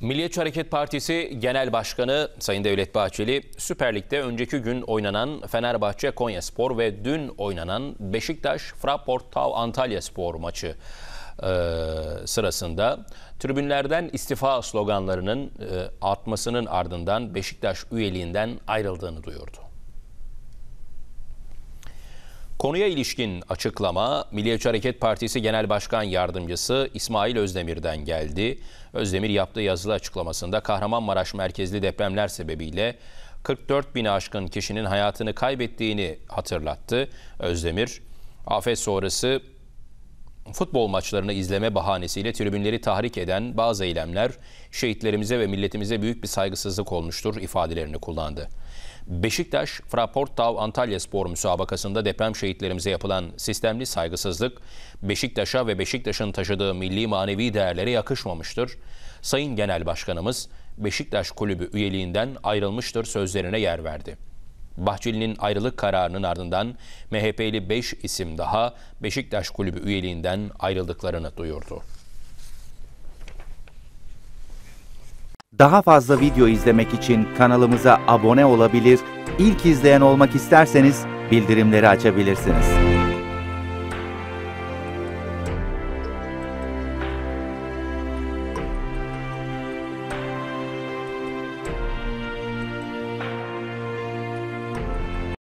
Milliyetçi Hareket Partisi Genel Başkanı Sayın Devlet Bahçeli, Süper Lig'de önceki gün oynanan Fenerbahçe Konyaspor ve dün oynanan Beşiktaş Fraport Tav Antalya Spor maçı e, sırasında tribünlerden istifa sloganlarının e, artmasının ardından Beşiktaş üyeliğinden ayrıldığını duyurdu. Konuya ilişkin açıklama Milliyetçi Hareket Partisi Genel Başkan Yardımcısı İsmail Özdemir'den geldi. Özdemir yaptığı yazılı açıklamasında Kahramanmaraş merkezli depremler sebebiyle 44 bin aşkın kişinin hayatını kaybettiğini hatırlattı. Özdemir, afet sonrası futbol maçlarını izleme bahanesiyle tribünleri tahrik eden bazı eylemler şehitlerimize ve milletimize büyük bir saygısızlık olmuştur ifadelerini kullandı. Beşiktaş, Fraport Tav Antalya Spor müsabakasında deprem şehitlerimize yapılan sistemli saygısızlık Beşiktaş'a ve Beşiktaş'ın taşıdığı milli manevi değerlere yakışmamıştır. Sayın Genel Başkanımız Beşiktaş Kulübü üyeliğinden ayrılmıştır sözlerine yer verdi. Bahçeli'nin ayrılık kararının ardından MHP'li 5 isim daha Beşiktaş Kulübü üyeliğinden ayrıldıklarını duyurdu. Daha fazla video izlemek için kanalımıza abone olabilir, ilk izleyen olmak isterseniz bildirimleri açabilirsiniz.